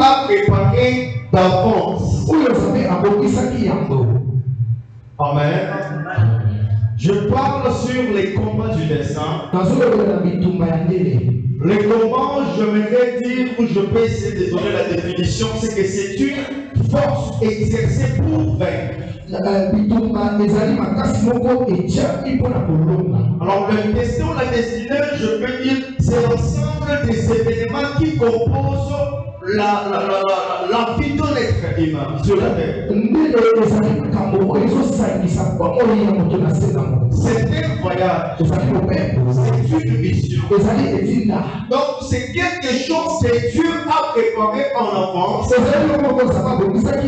a préparé d'avance. Amen. Je parle sur les combats du destin. Les combats, j'aimerais dire, ou je peux essayer de donner la définition, c'est que c'est une force exercée pour vaincre. Na- bitumba ezali makasi moko etiaki mpo na kolonga Alors, le destin ou la destinée, je peux dire, c'est l'ensemble des événements qui composent la, la, la, la, la vie de l'être humain sur la terre. se C'est un voyage, c'est une mission. Donc, c'est quelque chose que Dieu a préparé en avance,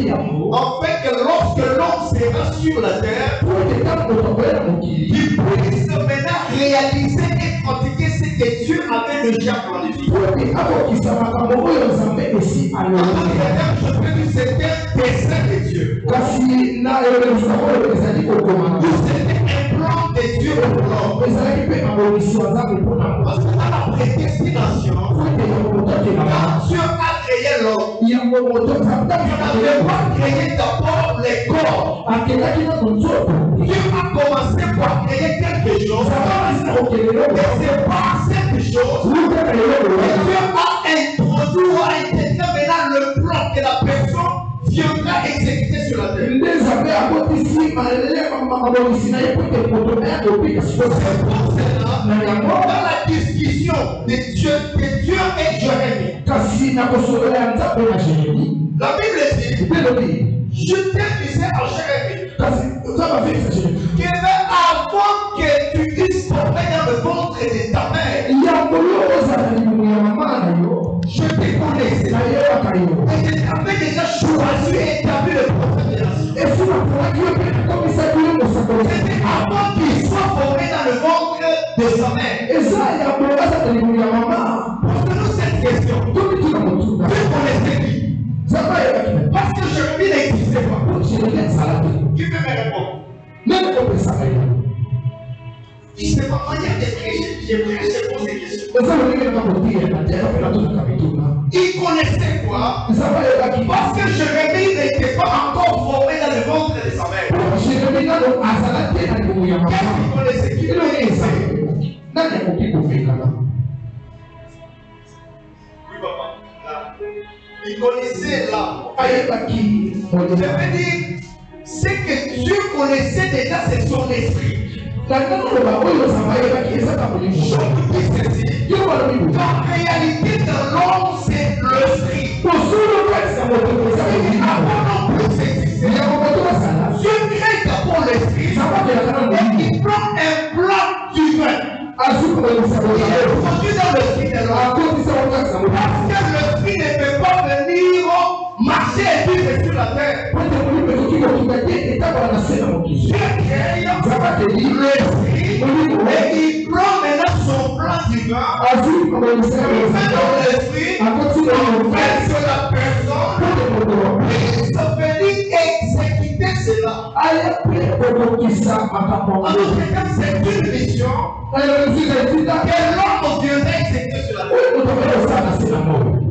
yango. Afin que lorsque l'homme sera sur la terre, po ete ntango moto réaliser et pratiquer ce que Dieu avait déjà planifié. termes, je peux c'est un dessein de Dieu. kokoma C'était un plan de Dieu pour l'homme. Parce que dans la prédestination, quand Dieu a créé l'homme, il n'avait pas créé d'abord les corps. Dieu a commencé par créer quelque chose. C'est par cette chose que Dieu a introduit ou a intégré maintenant le plan que la personne viendra exécuter sur la terre. dans la discussion de Dieu, de Dieu et Jérémie, la Bible dit Je t'ai kasi nzambe afekisa jeremi que avant que tu eusses formé dans le ventre de ta mère, je te connaissais. Et je t'avais déjà choisi et établi le prophète de yo mosakoli C'était avant qu'il soit formé dans le ventre de sa mère. Na Parce que Jérémie n'existait pas. po jeremi azala te Qui peut me répondre nani kopesaka ye C'est ma manière de prêcher. Je prêche, je pose des questions. eza lolenge na kotiela te mpe natunaka mituna Il connaissait quoi nzambe ayebaki Parce que Jérémie n'était pas encore formé dans le ventre de sa mère. jeremi nano azala te na libumu ya Qu'est-ce mama qu'il connaissait Qui elongi eza connaissait nani akoki kofekana Oui, papa. Là. Il connaissait là. Je veux dire, ce que Dieu connaissait déjà, c'est son esprit. La réalité de l'homme, c'est l'esprit. Dieu crée d'abord l'esprit. Et il prend un plan divin. Il moto est produit dans l'esprit de l'homme. akotisa kokakisa moto Parce que l'esprit ne peut pas venir marcher et vivre sur la terre. se Dieu molimo et il prend maintenant son plan divin. Il fait dans l'esprit, il fait sur la personne. Et ça veut dire exécuter cela. c'est une mission. Que l'homme viendrait exécuter sur la terre.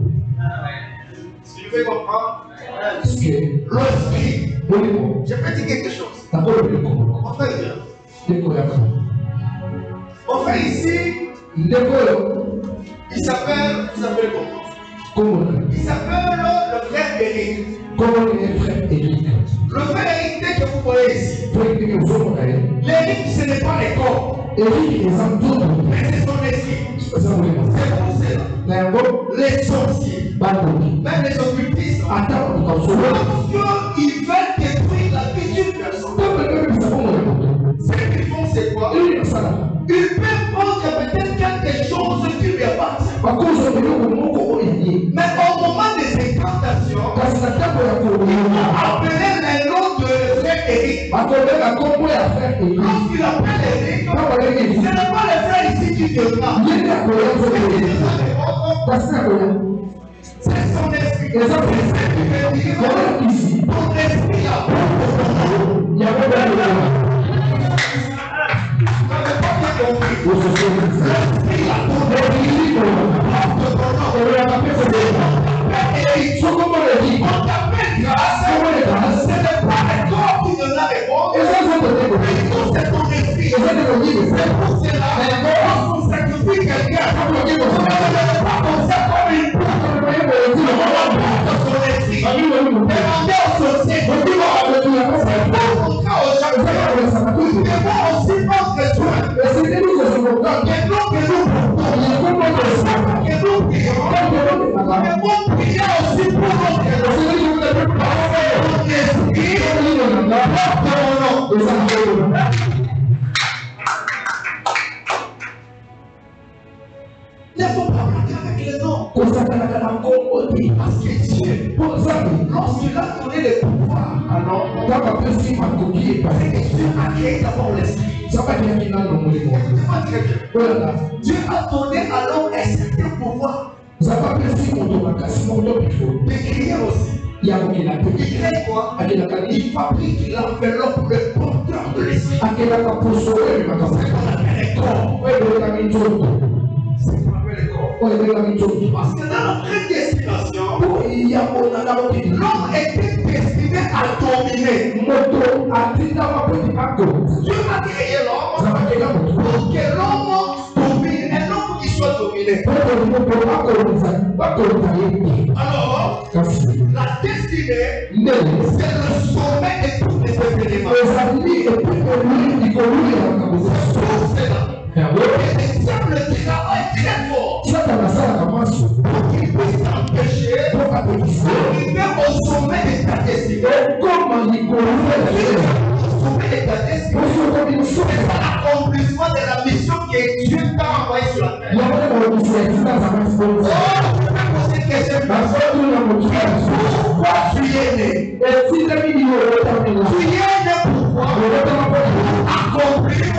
Eske L'esprit. Je peux dire quelque chose. Mon frère, Mon frère ici, il s'appelle, il s'appelle comment? Il s'appelle le frère Eric. komona ye frère erik Le frère Eric, que vous voyez ici, l'Eric, ce n'est pas les corps, erik eza nzoto mais c'est son esprit. C'est pour cela. Les sorciers, même les occultistes, ata bakoka kozomona lorsqu'ils veulent détruire la vie d'une personne, ce qu'ils font, c'est quoi? Ils peuvent prendre peut-être quelque chose qui lui appartient. Mais au moment des incantations, ils vont appeler le nom de frère Eric. Lorsqu'il appelle Eric, ce n'est pas le frère ici qui ye nde C'est son esprit. dire koyakisi ton esprit a bayoa Vous n'avez pas compris. ososolisa L'esprit a makoki c'est epai que Dieu a créé d'abord l'esprit. molimo C'est pas très bien. oyanga Dieu a donné à l'homme un certain pouvoir nzambe apesi moto makasi moko to bifo de créer aussi. ya kokela Il te crée quoi? Akelaka Il nini fabrique l'enveloppe, le porteur de l'esprit. ememaka C'est appelle les corps. C'est nzoto Parce que dans notre destination, po yango nanga mokili l'homme était destiné à dominer. Dieu a créé l'homme pour que l'homme domine, un homme qui soit dominé. Alors, la destinée, c'est le sommet de tous les événements. Pour cela, le diable travaille très fort pour qu'il puisse apekisa d'arriver au sommet de ta destinée. L'accomplissement de la mission que Dieu t'a envoyée sur la terre. Oh, Pourquoi tu es né? Tu es né. Pourquoi olotama po Accomplir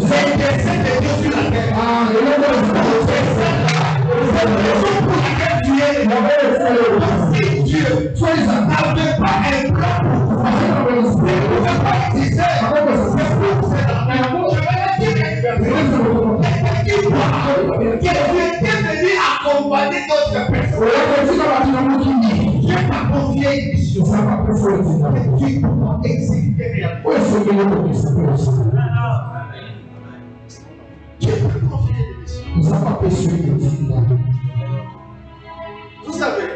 les desseins de Dieu sur la terre. eloko C'est la raison pour laquelle tu es né. Si Dieu n'avait pas un plan pour pas accompagner d'autres personnes. Dieu t'a confié une mission. Mais tu dois exécuter réellement. Dieu t'a confié une mission. Vous savez,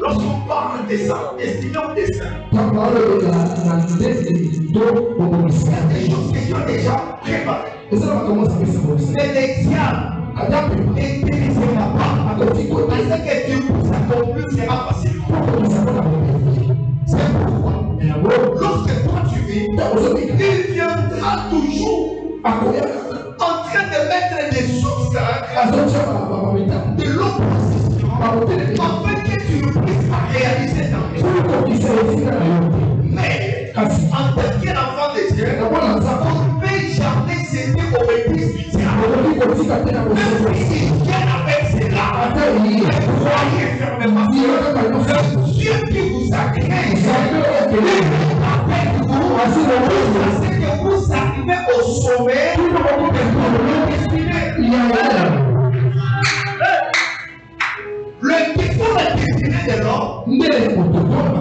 lorsqu'on parle des saints, estimons des saints, il y a des choses que Dieu a déjà préparées. Mais les diables pas. Parce que Dieu pour s'accomplir sera facile. C'est pourquoi, lorsque toi tu vis, il viendra toujours en train de mettre des obstacles de l'opposition afin que tu ne puisses pas réaliser ta mission. Mais en tant qu'enfant de Dieu, on ne peut jamais céder aux bêtises du diable. Même s'il vient avec cela, croyez fermement que Dieu qui vous a créé, avec vous, c'est que vous arrivez au sommet de votre destinée. De destinée de l'homme ne dépend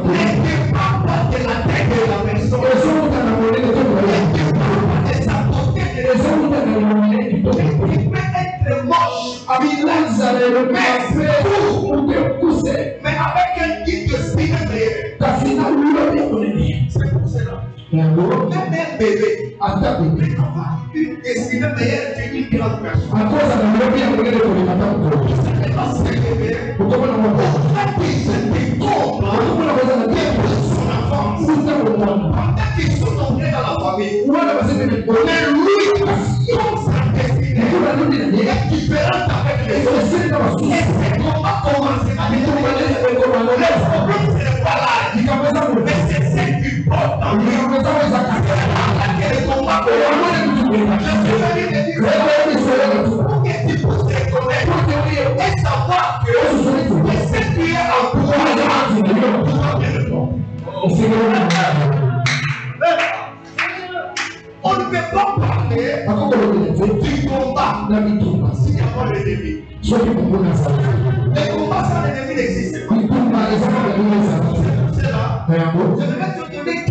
On ne peut pas parler du combat s'il n'y a pas l'ennemi. Le combat sans l'ennemi n'existe pas. Je vais te donner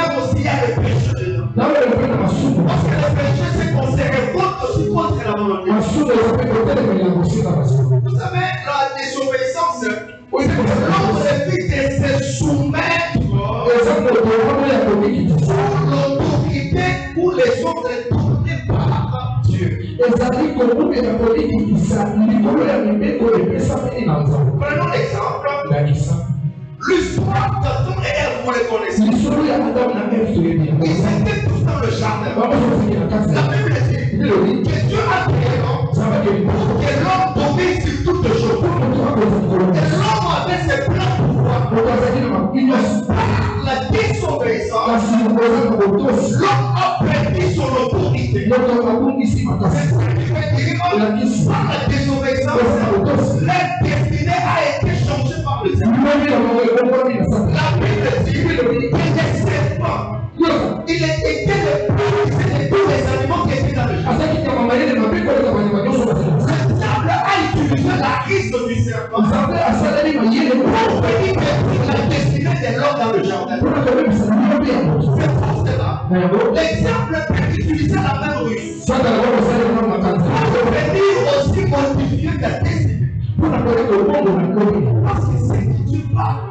qu'on se révolte aussi contre la volonté. Vous savez, la désobéissance, l'homme évite de se soumettre pour l'autorité ou les ordres donnés par Dieu. Prenons l'exemple, l'histoire d'Adam et Ève, vous les connaissez. Ils étaient le jardin. La Bible dit que Dieu a créé l'homme pour que l'homme domine sur toutes choses. Et l'homme avait ses pleins pouvoirs. na makinyos Par la désobéissance, l'homme a perdu son autorité. par la désobéissance, leur destinée a été changée par le Seigneur. La Bible dit que le serpent, yoka il était le plus de tous les animaux qui étaient dans le na Le diable a utilisé la risque du serpent. Pour venir la destinée de l'homme dans le jardin. C'est L'exemple peut utiliser la même ruse pour venir aussi modifier ta destinée. Parce que c'est que tu parles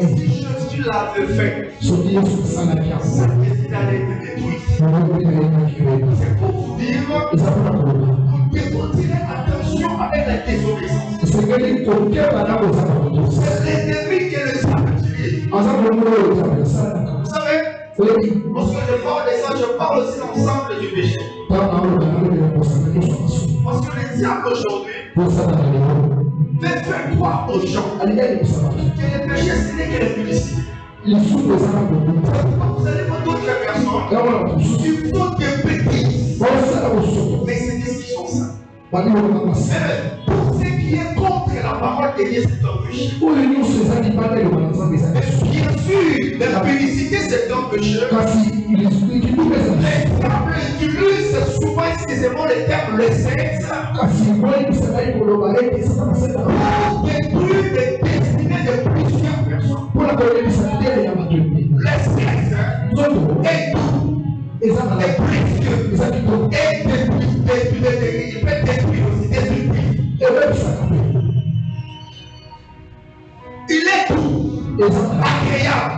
si fait, soki yesu asalaki yango sa destinée allait être détruite. C'est pour vous dire, vous devez attention avec la désobéissance. C'est l'ennemi qui le oyo nzambe asalaka Vous savez, lorsque je parle de ça, je parle aussi l'ensemble du péché. Parce que le diable aujourd'hui faire croire aux gens. Que le péché, ce que kobuta Quand vous allez voir d'autres personnes, ils font des bêtises. Mais c'est des qui sont. Pour ce qui est contre la parole de Dieu, c'est un péché. bien sûr, la publicité, c'est un péché. Les diables utilisent souvent, excusez-moi le terme, le sexe. Pour détruire les destinées de plusieurs personnes. Le sexe. Est tout, est précieux. eza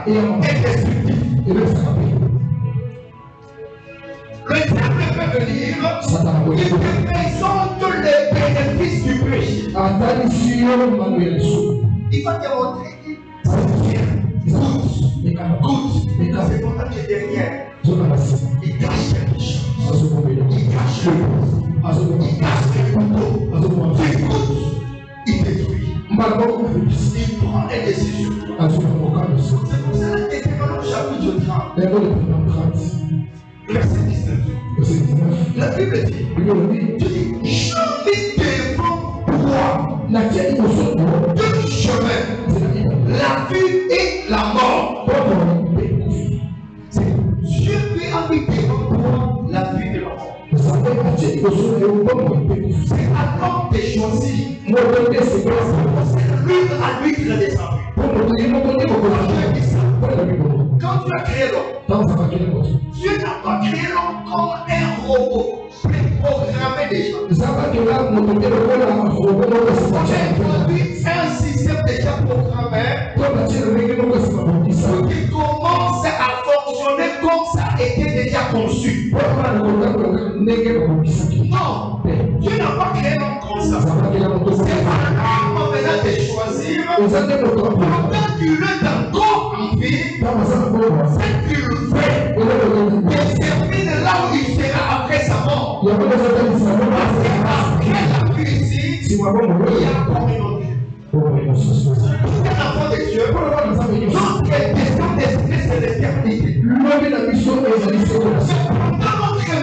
agréable eyama et destructif. ebebisaka mpe Le diable peut venir, il présente les bénéfices du péché. Il va te montrer qu'il goûte, mekana goûte. mekana C'est pour ça que derrière, il cache quelque chose. Il cache le goût. Il cache le couteau. il détruit. Il prend des décisions. Deux chemins, la vie et la mort. Dieu a mis devant toi la vie et la mort. C'est de moto nde sepesa C'est à lui qui l'a descendu. Quand tu as créé l'homme, Dieu n'a pas créé l'homme comme un robot préprogrammé déjà. esima introduit un système déjà programmé qui commence à fonctionner comme ça était déjà conçu. Non, Dieu n'a pas créé maintenant de choisir pendant qu'il est encore en vie, ntango aza na boyoa ce qu'il fait. termine là où il sera après sa mort. Parce qu'après la vie ici, nsima il y a communauté. bomoye mosusu Un enfant de Dieu, notre question d'esprit, c'est l'éternité. notre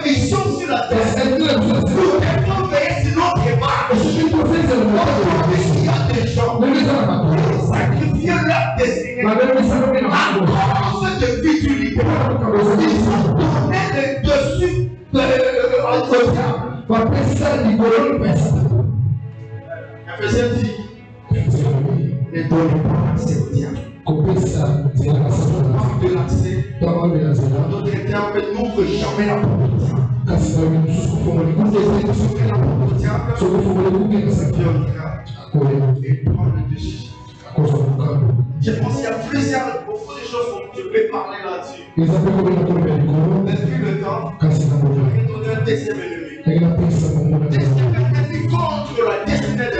mission sur la terre, nous devons veiller sur notre marche. Aujourd'hui, qui ont sacrifié leur destinée à cause de Ils kozali ont donné le dessus de, euh, dit, ne donnez pas accès au diable. kopesa nzela na satana Manque de l'accès, twamabela nzela en d'autres termes, n'ouvre jamais la porte au diable. kasi na yo mosusu kofongola ekuke Ouvre la porte diable, soki ofongola ekuke na saki Dieu ira akolela et prend le dessus. Je pense qu'il y a plusieurs, beaucoup de choses dont je peux parler là-dessus. likolo Depuis le temps, je donner un deuxième ennemi. Deuxième ennemi contre la destinée de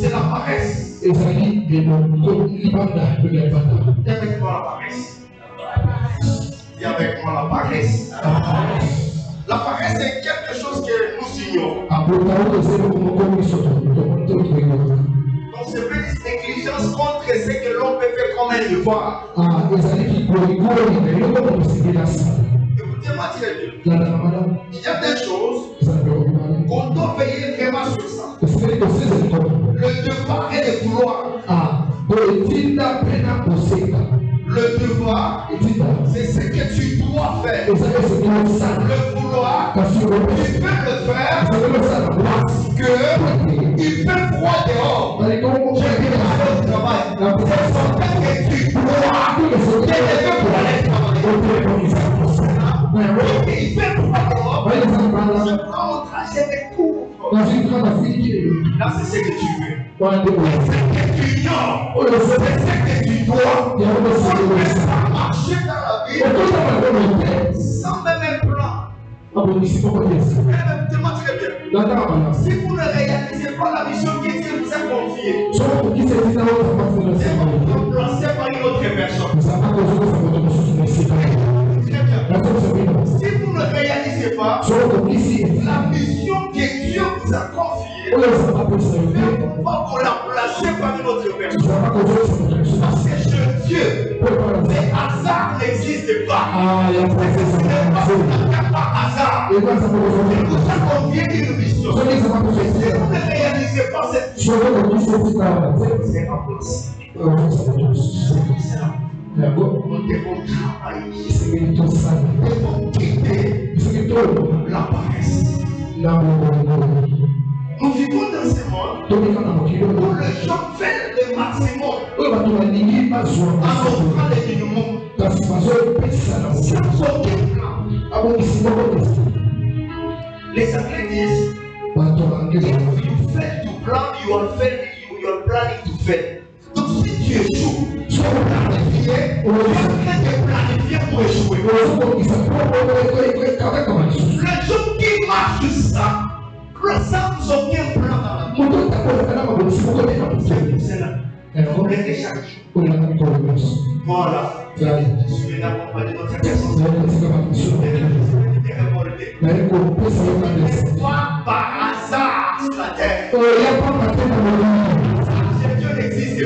c'est la paresse. Dis avec moi la paresse. Dis avec moi la paresse. La paresse est quelque chose que nous ignorons. Donc c'est une négligence contre ce que l'homme peut faire comme un devoir. ezali asala Écoutez-moi très bien. Il y a des choses qu'on doit veiller vraiment sur ça. Le devoir et le vouloir. kosenga Le devoir, c'est ce que tu dois faire. Le vouloir, kasi tu okoki peux le faire parce que il fait froid dehors. vais aller au travail. C'est son fait que tu dois. Tu ne peux pas aller travailler. Il fait froid dehors. Je prends mon trajet de cours. Là, c'est ce que tu veux. C'est ce que tu ignores. C'est ce que tu dois. Peut pas marcher dans sans même un plan. Si vous ne réalisez pas la mission que Dieu vous a confiée, c'est par une autre personne. Si vous ne réalisez pas la mission que Dieu vous a confiée, ne pas vous la placer par une autre personne. Parce que chez Dieu, les hasards n'existent pas. Ce n'est pas hasard. Il vous a confié une mission. Si vous ne réalisez pas cette mission, c'est remplacé. Nous devons travailler. Nous devons quitter la paresse. Nous soɔ asopɔka le didi mu kafaso pesa na o saso keka abo kisi bɔbɔ kisi. les ingrédients. bato angesi. if you fail to plan you are failing you are planning to fail.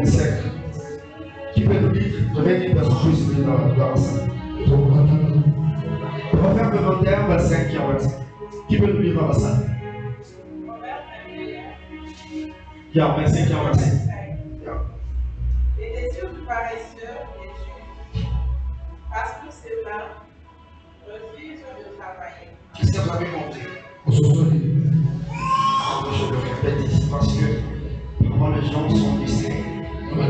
Bon, 25. Qui peut nous lire Je vais dire parce que je suis dans la salle. Proverbe 21, 25 et 25. Qui peut nous lire dans la salle Il y a 25 et 25. Les désirs du paresseux les tuent, parce que ses mains refusent de travailler. Qu'est-ce que vous avez montré Ososoli. Je le répète ici parce que vraiment les gens sont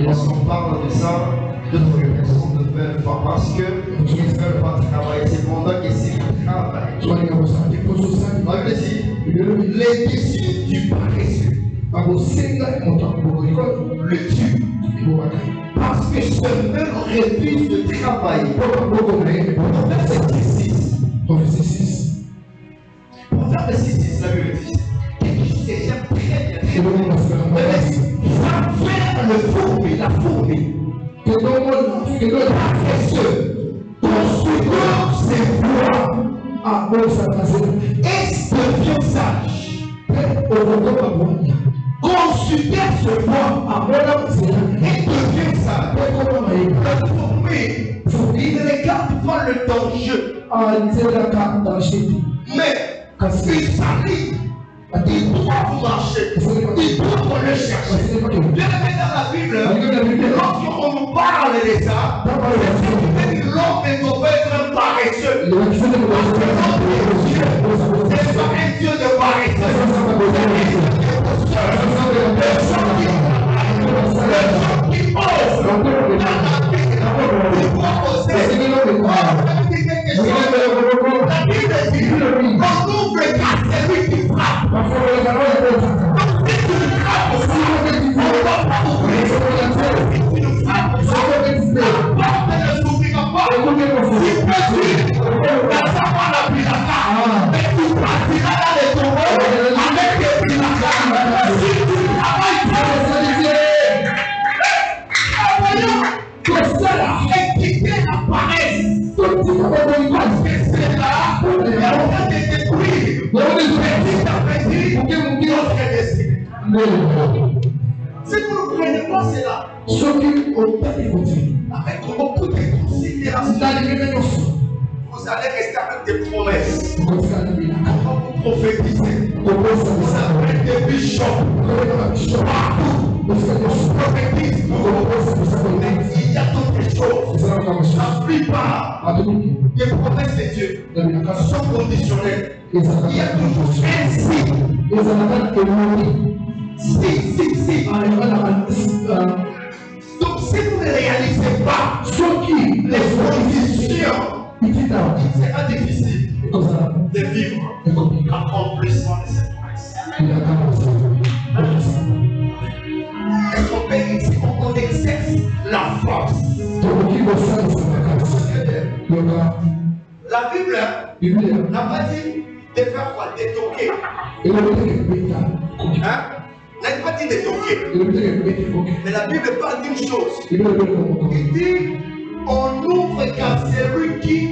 Lorsqu'on parle de ça, d'autres personnes ne veulent pas parce qu'ils ne veulent pas travailler. C'est pendant que s'ils travaillent. Dit ebilobi les désirs du paresseux le ye parce que ce même refuse de travailler. pour lui. Que nos mondes, que nos affections Doit marcher. Il doit le Bien aimé dans la Bible, lorsqu'on nous parle de ça, c'est que l'homme ne doit pas. être un paresseux. C'est pas un Dieu de paresseux. qui ose dans la il oser. La Bible dit, on ouvre car c'est lui qui frappe. Destinée. Si vous ne prenez pas cela soki otali koti avec beaucoup de considération, vous allez rester avec des promesses. va vous prophétiser. Vous avez des bishops. koleki il y a d'autres choses. La plupart des promesses de Dieu sont conditionnelles. Il y a toujours un si. Si, si, si. Donc si vous ne réalisez pas soki les conditions, sera difficile de vivre l'accomplissement de cette promesse. Est-ce qu'on peut ici, on exerce la force La Bible n'a pas dit de faire quoi De toquer. Hein N'a pas dit de toquer. Mais la Bible parle d'une chose. Il dit on ouvre car c'est lui qui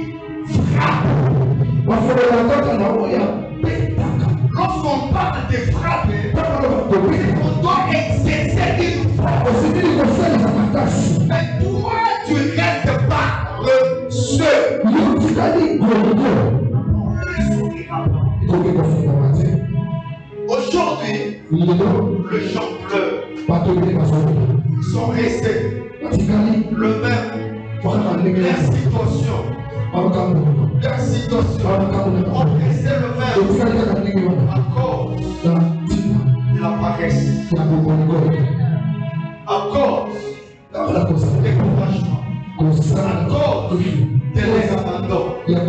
ya découragement, à kosala cause de les abandons. ya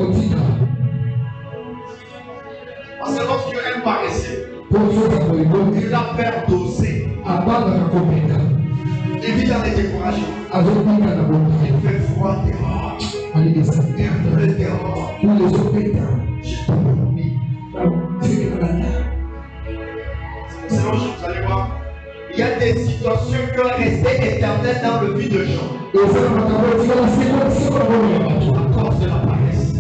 Parce que a un paresseux, il a peur d'oser. Il vit dans les découragements. Il fait froid dehors. Resté éternelles dans le vie de bato à de la paresse.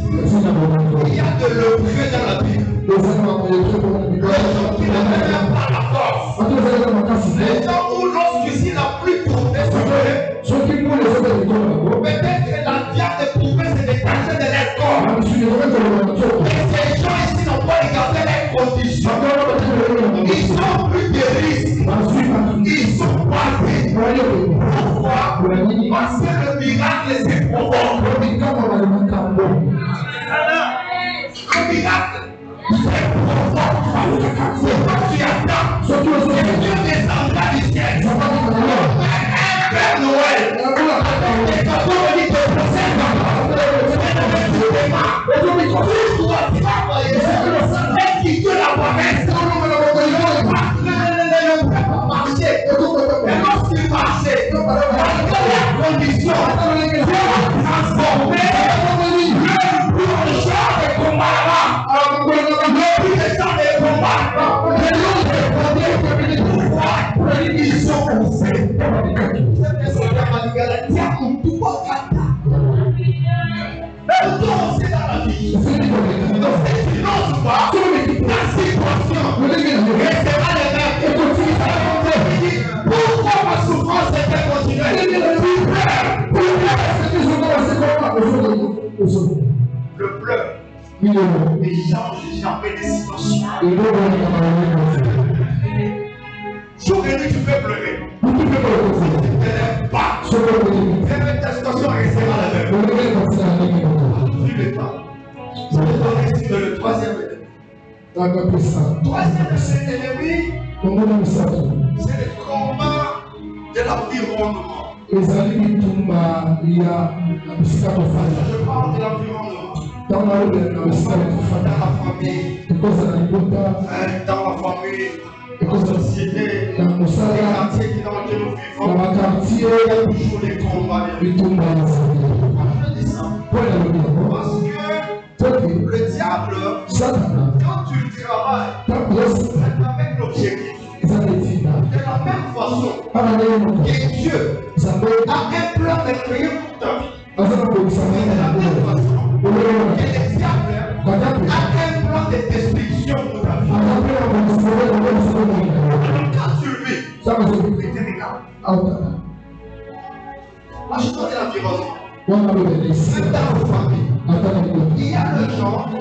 Peux pleurer. Tu n'aimes pas. Même ta situation restera la Troisième ennemi, c'est le combat de l'environnement. ezali bitumba ya na bisika tofanda Je parle de l'environnement. ntango naolobela na bisika la famille, ekozala libota dans la famille, dans la ekozala société, na mosala na bakartier il y a toujours des combats. bitumba dis ça. Mpo nalobi yango quand tu travailles c'est avec l'objectif, de la même façon que Dieu a un plan de créer pour ta vie, de la même façon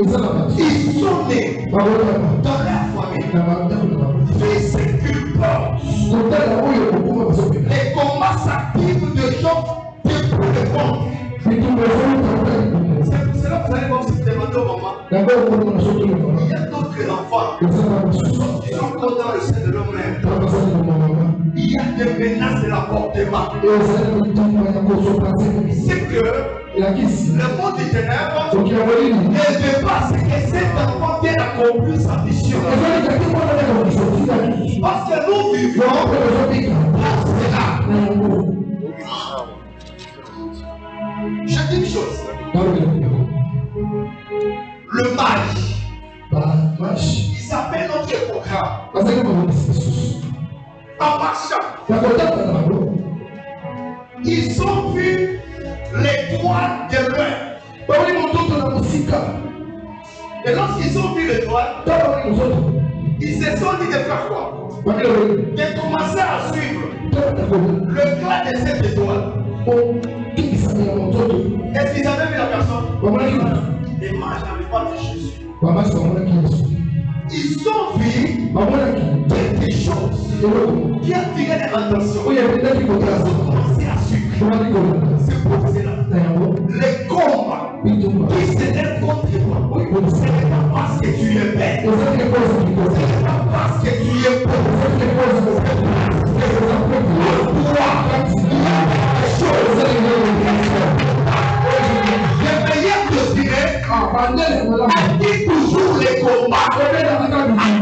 ils sont nés dans leur famille. Fils bazopela Les combats s'activent de gens depuis le monde. C'est pour cela que vous allez voir si vous demandez au maman. Il y a d'autres enfants. Qui sont dans le sein de leur de bitumba ya kosoplase C'est que le monde des ténèbres soki ya molini ne veut pas ce que cet enfant vienne accomplir sa mission. Parce que nous vivons pour cela. Je dis une chose. Le mal, bamashi il s'appelle notre programme. En marchant, ils ont vu l'étoile de loin. Et lorsqu'ils ont vu l'étoile, ils se sont dit de faire quoi? De commencer à suivre le plan de cette étoile. Est-ce qu'ils avaient vu la personne? Mages n'avaient pas vu Jésus. Ils ont vu bamonaki quelque chose eloko qui attirait leur attention. oyo ebendaki Ils ont kotaza commencé à kolanda C'est pour cela. Les combats qui s'élèvent contre toi, ce n'est pas parce que tu es bête. Ce n'est pas parce que tu es pauvre. ezaki ekoza eza Pour toi, il y a des choses. Le meilleur te dirait, bandele malamu active toujours les combats.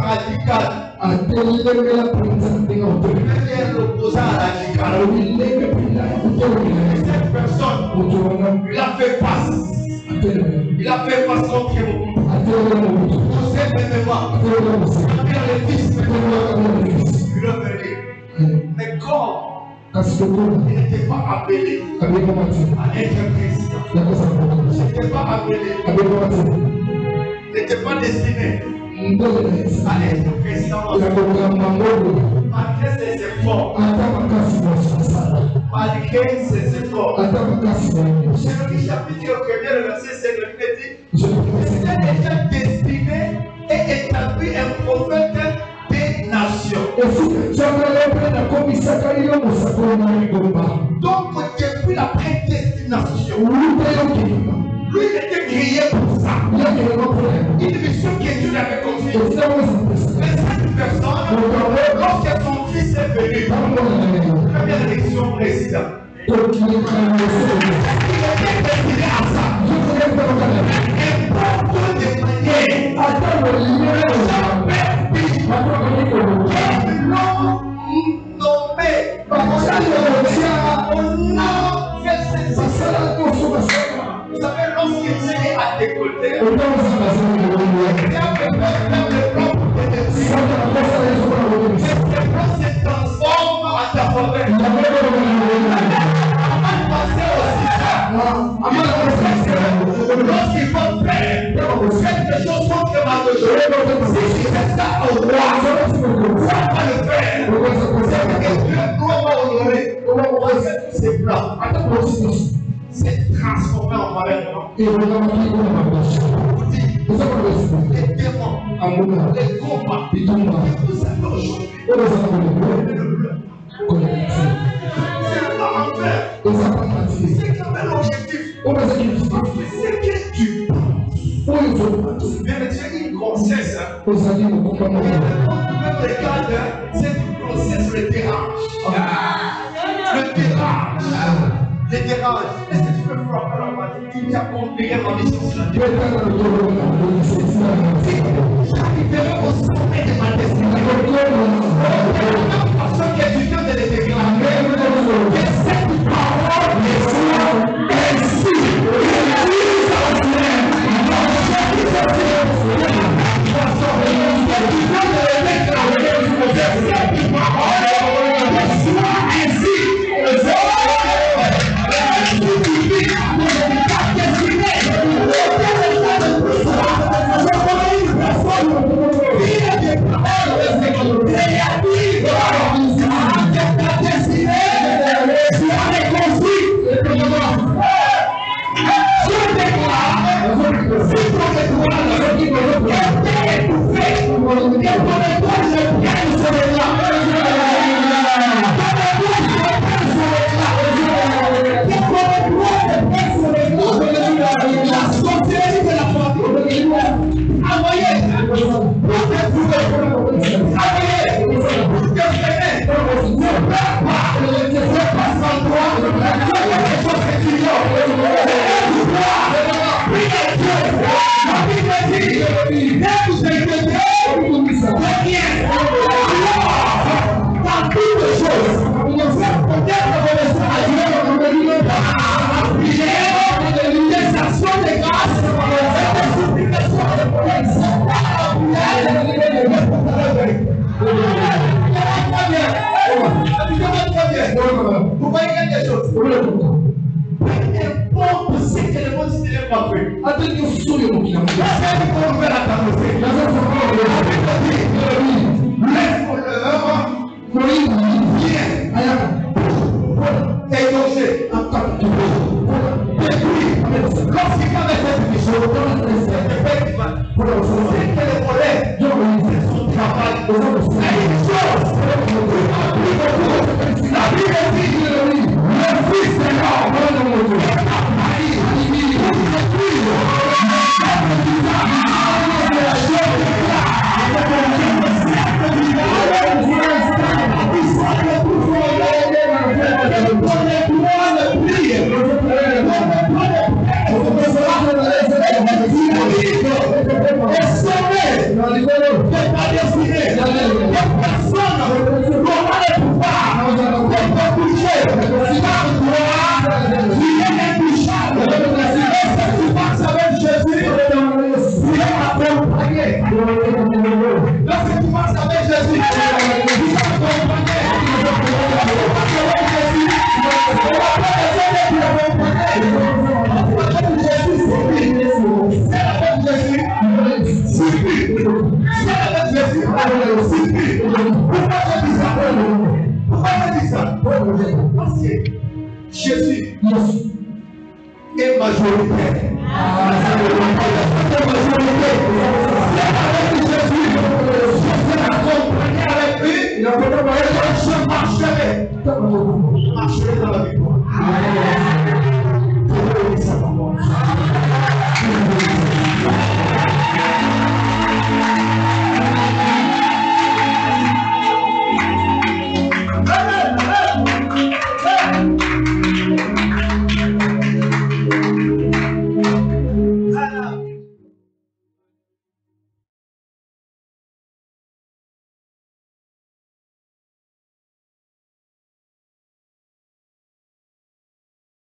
radical, opposant radical. Cette personne, il a fait face. Il a fait face. Quand le fils il. Mais comme il n'était pas appelé à être président, il n'était pas appelé, il n'était pas destiné. Malgré ses efforts, malgré ses efforts. Jérémie chapitre 1 le verset 5, il dit C'était déjà destiné et établi un prophète des nations. Donc, depuis la prédestination, lui il était créé pour ça. Une mission que Dieu lui avait confiée. Mais cette personne, lorsque son fils est venu, première élection président, il était destiné à ça. De manière, nommé. On a fait cette Christmas. Et on a dit Les démons. Les combats. Les. Vous aujourd'hui. te apontei a nossa necessidade.